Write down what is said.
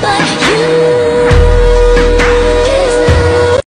but